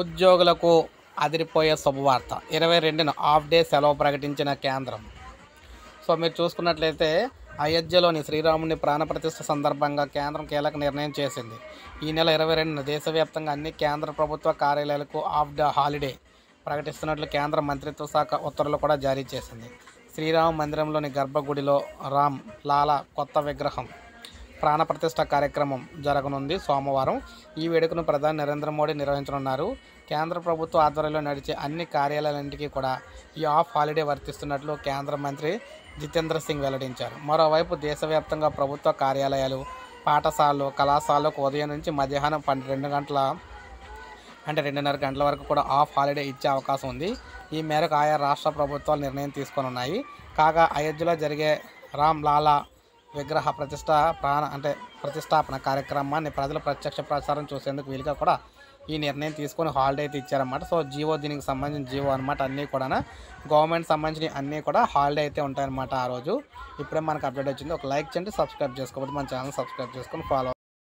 ఉద్యోగులకు అదిరిపోయే శుభవార్త. ఇరవై రెండున హాఫ్ డే సెలవు ప్రకటించిన కేంద్రం. సో మీరు చూసుకున్నట్లయితే అయోధ్యలోని శ్రీరాముని ప్రాణప్రతిష్ఠ సందర్భంగా కేంద్రం కీలక నిర్ణయం చేసింది. ఈ నెల ఇరవై రెండున దేశవ్యాప్తంగా అన్ని కేంద్ర ప్రభుత్వ కార్యాలయాలకు హాఫ్ డే హాలిడే ప్రకటిస్తున్నట్లు కేంద్ర మంత్రిత్వ శాఖ ఉత్తర్వులు కూడా జారీ చేసింది. శ్రీరామ మందిరంలోని గర్భగుడిలో రామ్ లాలా కొత్త విగ్రహం. ప్రాణప్రతిష్ఠ కార్యక్రమం జరగనుంది సోమవారం. ఈ వేడుకను ప్రధాని నరేంద్ర మోడీ నిర్వహించనున్నారు. కేంద్ర ప్రభుత్వ ఆధ్వర్యంలో నడిచే అన్ని కార్యాలయాలన్నింటికీ కూడా ఈ ఆఫ్ హాలిడే వర్తిస్తున్నట్లు కేంద్ర మంత్రి జితేంద్ర సింగ్ వెల్లడించారు. మరోవైపు దేశవ్యాప్తంగా ప్రభుత్వ కార్యాలయాలు పాఠశాలలు కళాశాలకు ఉదయం నుంచి మధ్యాహ్నం పన్నెండు గంటల అంటే రెండున్నర గంటల వరకు కూడా ఆఫ్ హాలిడే ఇచ్చే అవకాశం ఉంది. ఈ మేరకు ఆయా రాష్ట్ర ప్రభుత్వాలు నిర్ణయం తీసుకొని ఉన్నాయి కాగా అయోధ్యలో జరిగే రామ్ లాలా విగ్రహ ప్రతిష్ట ప్రాణ అంటే ప్రతిష్టాపన కార్యక్రమాన్ని ప్రజలు ప్రత్యక్ష ప్రచారం చూసేందుకు వీలుగా కూడా ఈ నిర్ణయం తీసుకొని హాలిడే అయితే ఇచ్చారన్నమాట. సో జియో దీనికి సంబంధించిన జియో అనమాట అన్నీ కూడా గవర్నమెంట్ సంబంధించిన అన్నీ కూడా హాలిడే అయితే ఉంటాయన్నమాట ఆ రోజు. ఇప్పుడే మనకు అప్డేట్ వచ్చింది. ఒక లైక్ చేయండి సబ్స్క్రైబ్ చేసుకోకపోతే మన ఛానల్ సబ్స్క్రైబ్ చేసుకొని ఫాలో